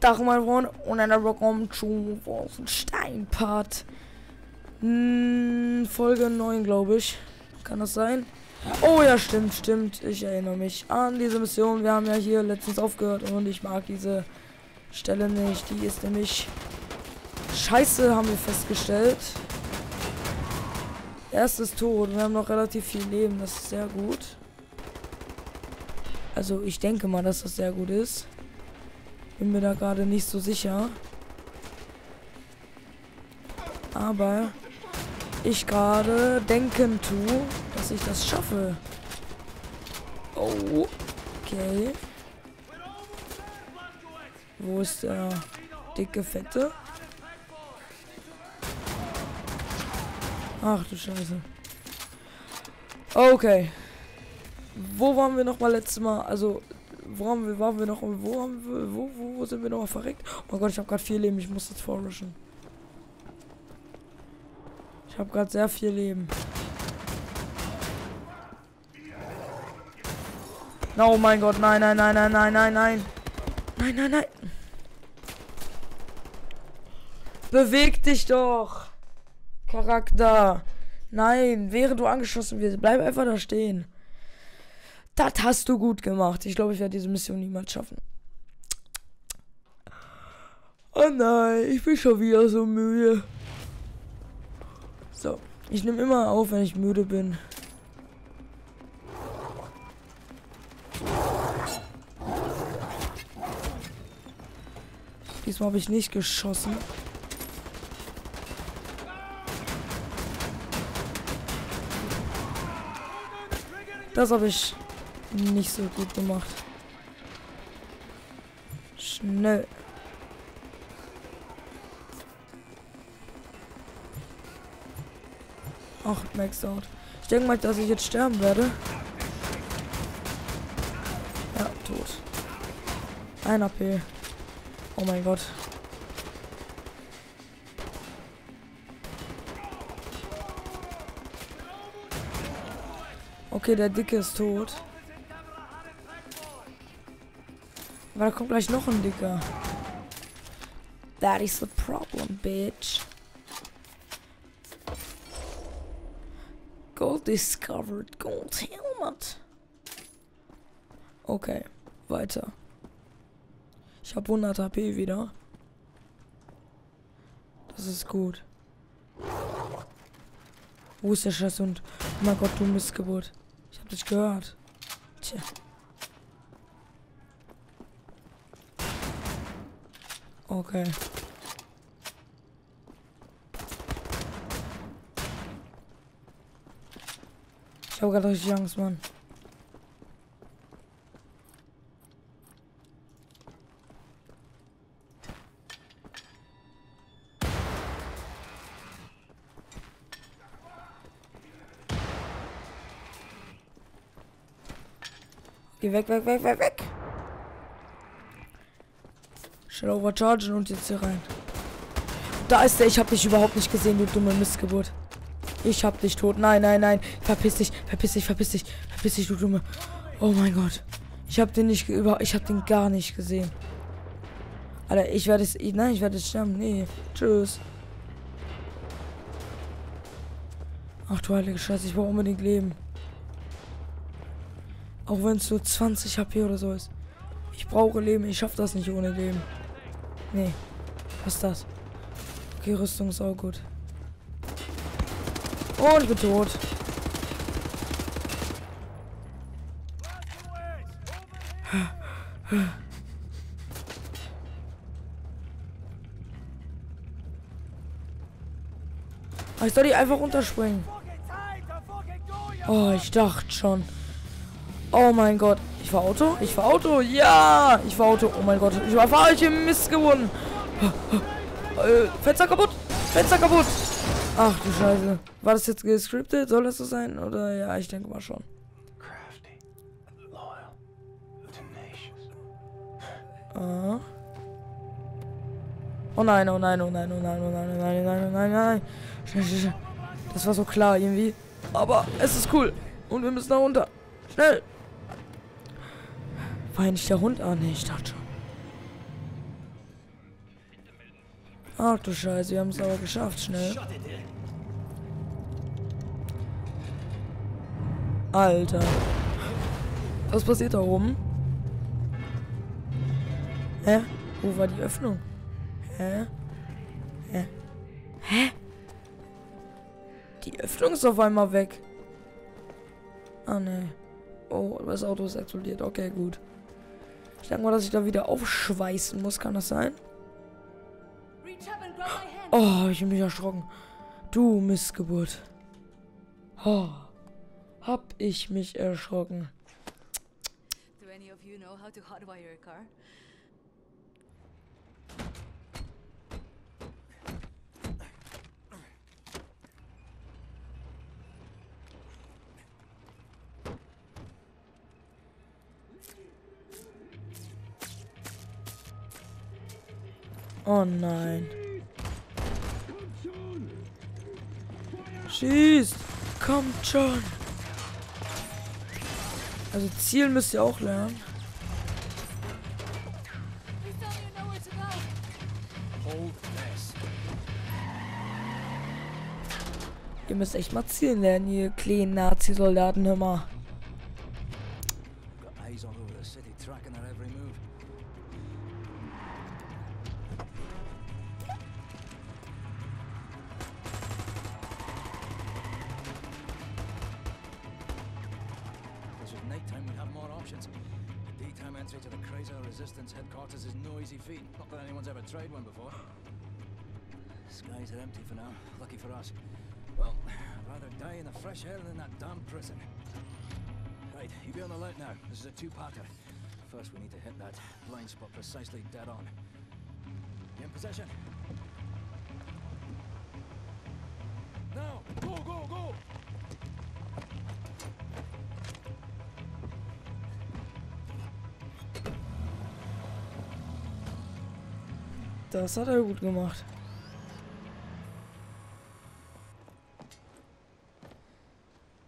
Tag, mein Freund. Und dann willkommen zu Steinpart. Hm, Folge 9, glaube ich. Kann das sein? Oh ja, stimmt, stimmt. Ich erinnere mich an diese Mission. Wir haben ja hier letztens aufgehört und ich mag diese Stelle nicht. Die ist nämlich scheiße, haben wir festgestellt. Erstes Tod. Wir haben noch relativ viel Leben. Das ist sehr gut. Also ich denke mal, dass das sehr gut ist. Bin mir da gerade nicht so sicher. Aber ich gerade denken tue, dass ich das schaffe. Oh, okay. Wo ist der dicke Fette? Ach du Scheiße. Okay. Wo waren wir noch mal letztes Mal? Also, wo haben wir, waren wir noch? Wo haben wir, wo, wo, wo sind wir noch verreckt? Oh mein Gott, ich habe gerade viel Leben. Ich muss jetzt vorrushen. Ich habe gerade sehr viel Leben. Oh mein Gott, nein, nein, nein, nein, nein, nein, nein. Nein, nein, nein. Beweg dich doch. Charakter. Nein, während du angeschossen wirst, bleib einfach da stehen. Das hast du gut gemacht. Ich glaube, ich werde diese Mission niemals schaffen. Oh nein, ich bin schon wieder so müde. So, ich nehme immer auf, wenn ich müde bin. Diesmal habe ich nicht geschossen. Das habe ich nicht so gut gemacht. Schnell. Ach, maxed out. Ich denke mal, dass ich jetzt sterben werde. Ja, tot. Ein AP. Oh mein Gott. Okay, der Dicke ist tot. Aber da kommt gleich noch ein Dicker. That is the problem, bitch. Gold discovered. Gold helmet. Okay, weiter. Ich habe 100 HP wieder. Das ist gut. Wo ist der Scheißhund? Oh mein Gott, du Missgeburt. Ich hab dich gehört. Tja. Okay. Ich habe gerade richtig Angst, Mann. Geh weg, weg, weg, weg, weg. Schnell overchargen und jetzt hier rein. Da ist der. Ich hab dich überhaupt nicht gesehen, du dumme Missgeburt. Ich hab dich tot. Nein, nein, nein. Verpiss dich, verpiss dich, verpiss dich. Verpiss dich, du dumme. Oh mein Gott. Ich hab den nicht über. Ich hab den gar nicht gesehen. Alter, ich werde es. Nein, ich werde es sterben. Nee. Tschüss. Ach du heilige Scheiße, ich brauche unbedingt Leben. Auch wenn es so 20 HP oder so ist. Ich brauche Leben. Ich schaffe das nicht ohne Leben. Nee. Was ist das? Okay, Rüstung ist auch gut. Und ich bin tot. Ah, ich soll die einfach runterspringen. Oh, ich dachte schon. Oh mein Gott. Ich war Auto? Ich war Auto? Ja! Ich war Auto. Oh mein Gott. Ich war falsch Mist gewonnen. Äh, Fenster kaputt. Fenster kaputt. Ach du Scheiße. War das jetzt gescriptet? Soll das so sein? Oder ja, ich denke mal schon. Ah. Oh nein, oh nein, oh nein, oh nein, oh nein, oh nein, oh nein, oh nein, nein. Das war so klar irgendwie. Aber es ist cool. Und wir müssen da runter. Schnell. Nicht der Hund? Ne, ich dachte schon. Ach du Scheiße, wir haben es aber geschafft, schnell. Alter. Was passiert da oben? Hä? Wo war die Öffnung? Hä? Hä? Hä? Die Öffnung ist auf einmal weg. Ah, ne. Oh, das Auto ist explodiert. Okay, gut. Ich denke mal, dass ich da wieder aufschweißen muss. Kann das sein? Oh, ich mich erschrocken. Du Missgeburt. Oh, hab ich mich erschrocken. Do any of you know how to hotwire a car? Oh nein. Schießt! Kommt schon! Also Ziel müsst ihr auch lernen. Ihr müsst echt mal zielen lernen, ihr kleinen Nazi-Soldaten, hör mal. Headquarters is no easy feat. Not that anyone's ever tried one before. Skies are empty for now. Lucky for us. Well, I'd rather die in the fresh air than in that damn prison. Right, you be on the alert now. This is a two-parter. First, we need to hit that blind spot precisely dead on. You in possession? Now, go, go, go! Das hat er gut gemacht.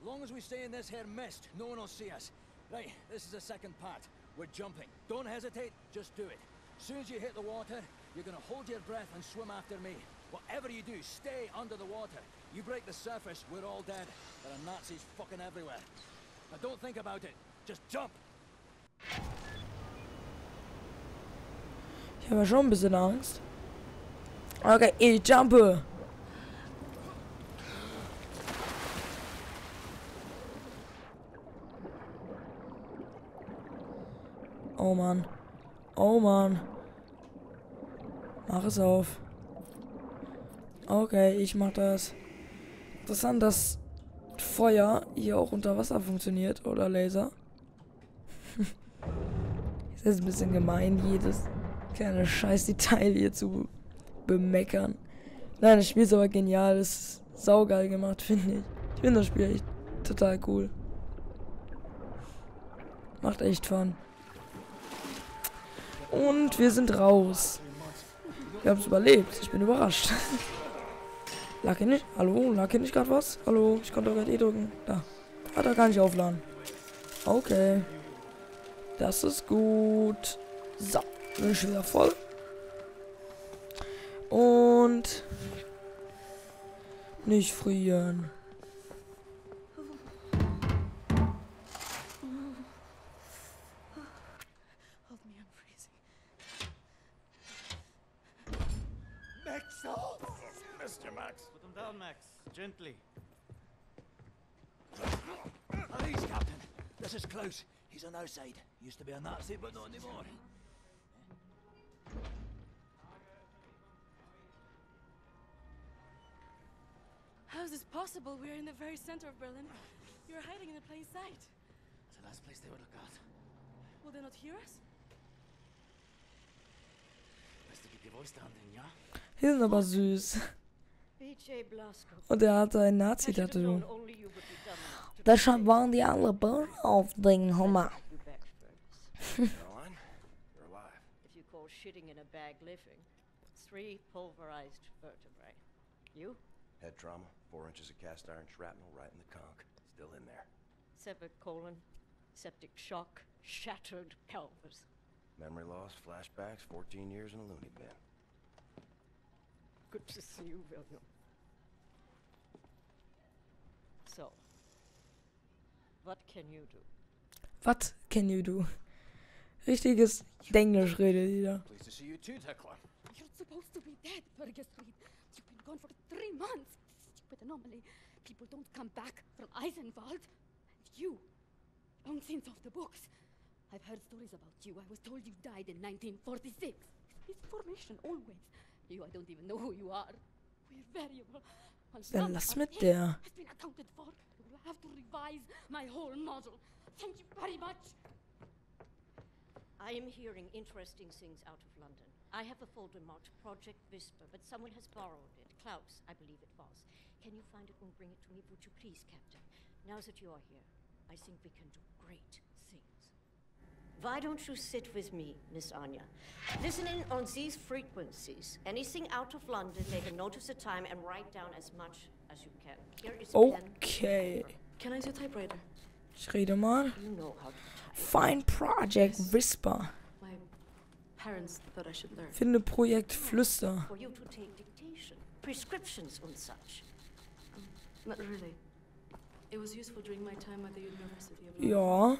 Long as we stay in this here mist, no one will see us. Right, this is the second part. We're jumping. Don't hesitate, just do it. Soon as you hit the water, you're gonna hold your breath and swim after me. Whatever you do, stay under the water. You break the surface, we're all dead. There are Nazis fucking everywhere. Now don't think about it. Just jump. Ich habe schon ein bisschen Angst. Okay, ich jumpe. Oh Mann. Oh Mann. Mach es auf. Okay, ich mach das. Interessant, dass Feuer hier auch unter Wasser funktioniert. Oder Laser. ist jetzt ein bisschen gemein, jedes kleine Scheißdetail hier zu bemeckern. Nein, das Spiel ist aber genial. Das ist saugeil gemacht, finde ich. Ich finde das Spiel echt total cool. Macht echt Fun. Und wir sind raus. Wir haben es überlebt. Ich bin überrascht. Lag hier nicht? Hallo? Lag hier nicht gerade was? Hallo? Ich konnte gerade E drücken. Da. Ah, da kann ich aufladen. Okay. Das ist gut. So. Bin ich wieder voll. Und nicht frieren. Max. Max. Gently. Please, Captain. This is Klaus. He's on our side. Used to be a Nazi, but not anymore. How is this possible? We're in the very center of Berlin. You're hiding in a plain sight. It's the last place they would look at. Will they not hear us? Best to keep your voice down then, ja? Die sind aber süß. BJ Und er hatte ein I should have Nazi-Tattoo. known only you would be dumb enough to Deshalb waren die alle böse auf den Hummer. you back furnace. Caroline, you're alive. If you call shitting in a bag living, three pulverized vertebrae. You? Head trauma, four inches of cast iron shrapnel right in the conch. Still in there. Severed colon, septic shock, shattered pelvis. Memory loss, flashbacks, 14 years in a loony bin. Good to see you, William. So, what can you do? What can you do? Richtiges Denglisch redet die da. Pleased to see you too, Tekla. You're supposed to be dead, Fergus Reed. You've been gone for three months. Stupid anomaly. People don't come back from Eisenwald. You, long since off the books. I've heard stories about you. I was told you died in 1946. Misinformation, always. You, I don't even know who you are. We're variable. Dann lass mit it der. Has been accounted for. We'll have to revise my whole model. Thank you very much. I am hearing interesting things out of London. I have a folder marked Project Whisper, but someone has borrowed it. Klaus, I believe it was. Can you find it and bring it to me, would you please, Captain? Now that you are here, I think we can do great things. Why don't you sit with me, Miss Anya? Listen in on these frequencies. Anything out of London, make a note of the time and write down as much as you can. Here is a pen. Okay. Can I use your typewriter? Ich rede mal. Find Project Whisper. Finde Projekt Flüster. For you to take dictation, prescriptions and such. Not really. It was useful during my time at the University of London. Ja.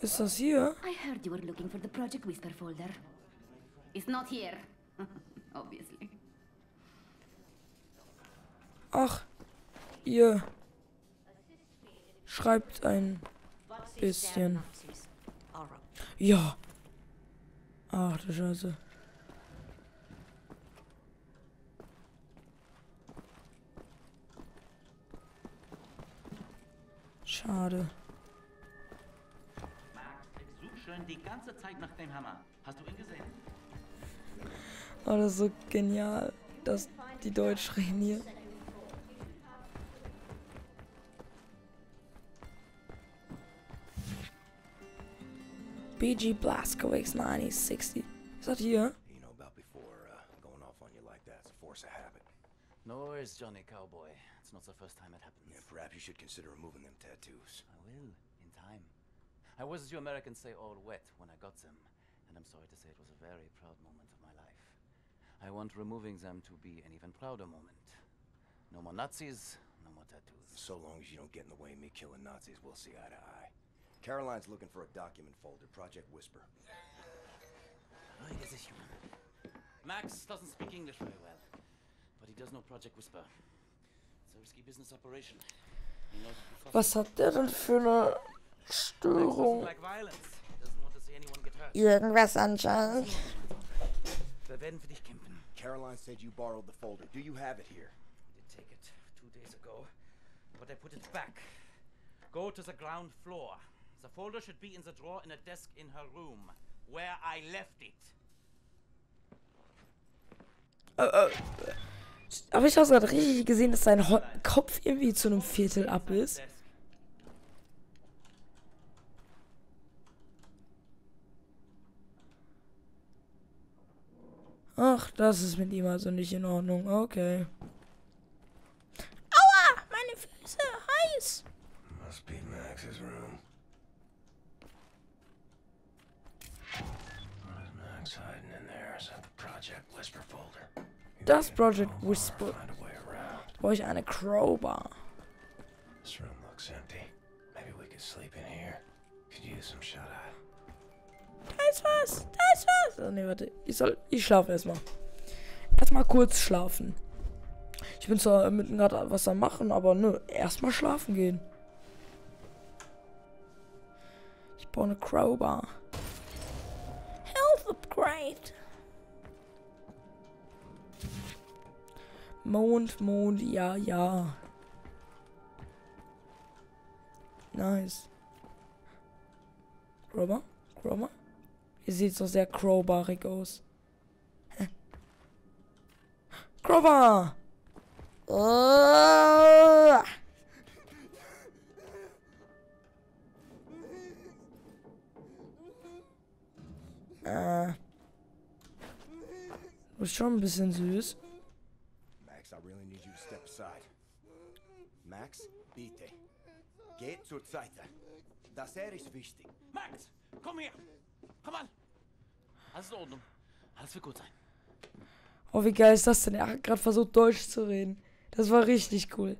Ist das hier? I heard you were looking for the Project Whisper folder. It's not here. Obviously. Ach. Ihr schreibt ein Bisschen. Ja. Ach du Scheiße. Schade. Max, such schon die ganze Zeit nach dem Hammer. Hast du ihn gesehen? Aber das ist so genial, dass die Deutsch reden hier. BG Blazkowicz 9060. Ist das hier? You You know about before uh, going off on you like that. It's a force of habit. No worries, Johnny Cowboy. It's not the first time it happens. Yeah, perhaps you should consider removing them tattoos. I will, in time. I was, as you Americans say, all wet when I got them. And I'm sorry to say it was a very proud moment of my life. I want removing them to be an even prouder moment. No more Nazis, no more tattoos. So long as you don't get in the way of me killing Nazis, we'll see eye to eye. Caroline's looking for a document folder, Project Whisper. Ruhige sich, Junge. Max doesn't speak English very well, but he does know Project Whisper. It's a risky business operation. He knows it will cost Was hat der denn für eine Störung? like violence. He doesn't want to see anyone get hurt. Irgendwas anscheinend. Wir werden für dich kämpfen. Caroline said you borrowed the folder. Do you have it here? I did take it two days ago, but I put it back. Go to the ground floor. The folder should be in the drawer in a desk in her room, where I left it. Aber ich habe gerade richtig gesehen, dass sein Ho Kopf irgendwie zu einem Viertel ab ist. Ach, das ist mit ihm also nicht in Ordnung. Okay. Aua, meine Füße, heiß. Must be Max's room. What is Max hiding in there? Is that the Project Whisper folder? You Das can Project Whisper. Brauche ich eine Crowbar. This room looks empty. Maybe we could sleep in here. Could use some shut eye. Da ist was, da ist was. Oh, nee, warte. Ich soll, ich schlafe erstmal. Erstmal kurz schlafen. Ich bin zwar mitten gerade was am machen, aber nö, erstmal schlafen gehen. Ich brauche eine Crowbar. Health Upgrade. Mond, Mond, ja, ja. Nice. Crowbar? Crowbar? Hier sieht so sehr crowbarig aus. Crowbar! Oh! Äh. Du bist schon ein bisschen süß. Max, I really need you to step aside. Max, bitte. Geht zur Seite. Das er ist wichtig. Max, komm her. Komm an. Alles in Ordnung. Alles wird gut sein. Oh, wie geil ist das denn? Er hat gerade versucht, Deutsch zu reden. Das war richtig cool.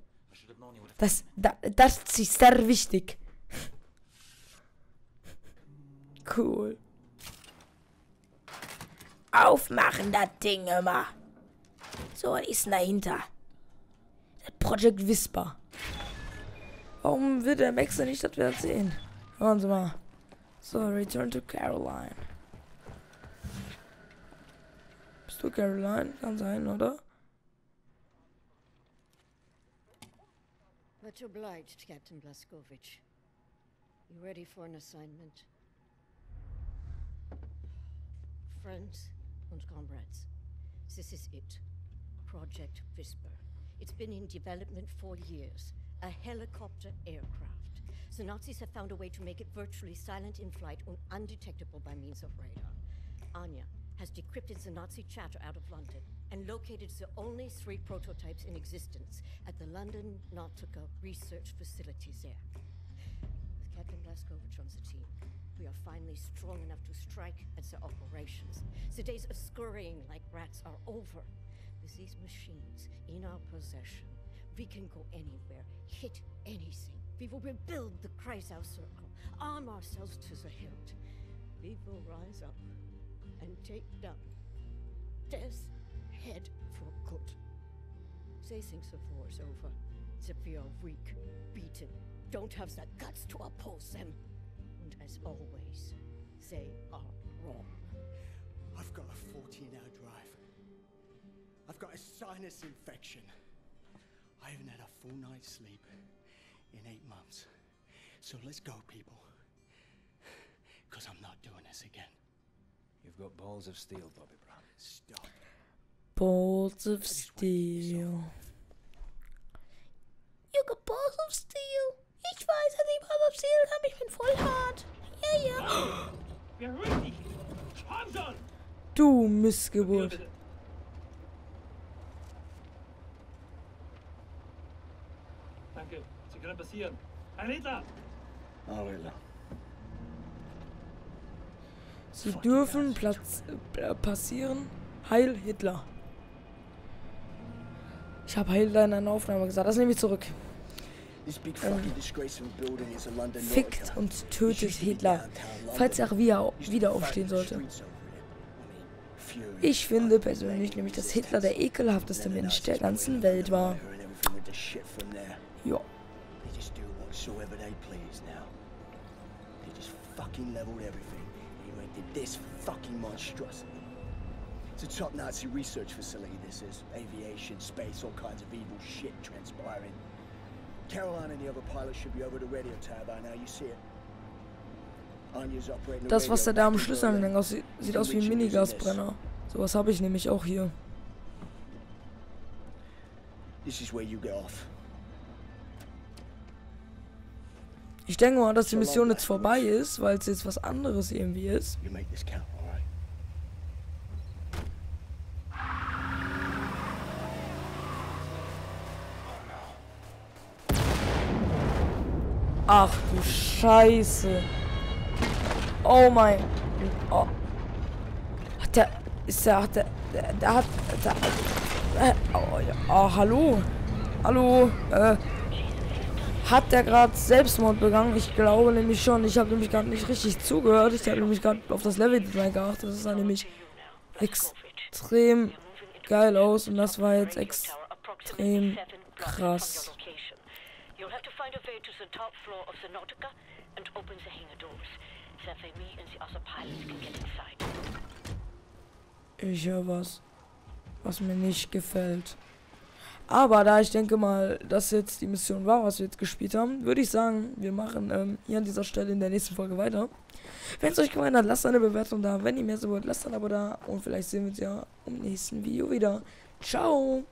Das, da, das ist sehr wichtig. Cool. Aufmachen, das Ding immer. So, was ist denn dahinter? Das Project Whisper. Warum will der Wechsel nicht, das sehen? Hören Sie mal. So, return to Caroline. Bist du Caroline? Kann sein, oder? Much obliged, Captain Blaskovich. You ready for an assignment? Friends and comrades, this is it. Project Whisper. It's been in development for years. A helicopter aircraft. The Nazis have found a way to make it virtually silent in flight and undetectable by means of radar. Anya has decrypted the Nazi chatter out of London and located the only three prototypes in existence at the London Nautica research facilities there. With Captain Blaskovich on the team, we are finally strong enough to strike at their operations. The days of scurrying like rats are over. With these machines in our possession, we can go anywhere, hit anything. We will rebuild the Kreisau Circle, arm ourselves to the hilt. We will rise up and take down death's head for good. They think the war's over, that we are weak, beaten, don't have the guts to oppose them. And as always, they are wrong. I've got a 14 hour drive. I've got a sinus infection. I haven't had a full night's sleep in eight months. So let's go, people. Because I'm not doing this again. You've got balls of steel, Bobby Brown. Stop. Bolts of Steel. You got balls of steel. Ich weiß, dass ich Balls of Steel habe. Ich bin voll hart. Ja, ja. Beruhig dich! Sponsor! Du Missgeburt. Passieren. Herr Ritter! Sie dürfen Platz, äh, passieren. Heil Hitler. Ich habe Heil in einer Aufnahme gesagt. Das nehme ich zurück. London Fickt und tötet Hitler. Falls er wieder, wieder aufstehen sollte. Ich finde persönlich nämlich, dass. Hitler der ekelhafteste Mensch der ganzen Welt war. Ja. They just do whatsoever they please now. They just fucking leveled everything and erected this fucking monstrosity. It's a top Nazi research facility, this is. Aviation, space, all kinds of evil shit transpiring. Caroline and the other pilots should be over the radio tower by now, you see it. Anya's operating the Das, was radio da am Schlüsselanhänger aussieht, sieht aus wie ein Minigasbrenner. Sowas habe ich nämlich auch hier. This is where you get off. Ich denke mal, dass die Mission jetzt vorbei ist, weil es jetzt was anderes irgendwie ist. Ach du Scheiße. Oh mein. Oh. Hat der. Ist der. Hat der. Der, der hat. Der, äh, oh, ja. oh, hallo. Hallo. Äh. Hat der gerade Selbstmord begangen? Ich glaube nämlich schon. Ich habe nämlich gerade nicht richtig zugehört. Ich habe nämlich gerade auf das Level-Design geachtet. Das sah nämlich extrem geil aus. Und das war jetzt extrem krass. Ich höre was, was mir nicht gefällt. Aber da ich denke mal, dass jetzt die Mission war, was wir jetzt gespielt haben, würde ich sagen, wir machen ähm, hier an dieser Stelle in der nächsten Folge weiter. Wenn es euch gefallen hat, lasst eine Bewertung da. Wenn ihr mehr so wollt, lasst ein Abo da. Und vielleicht sehen wir uns ja im nächsten Video wieder. Ciao!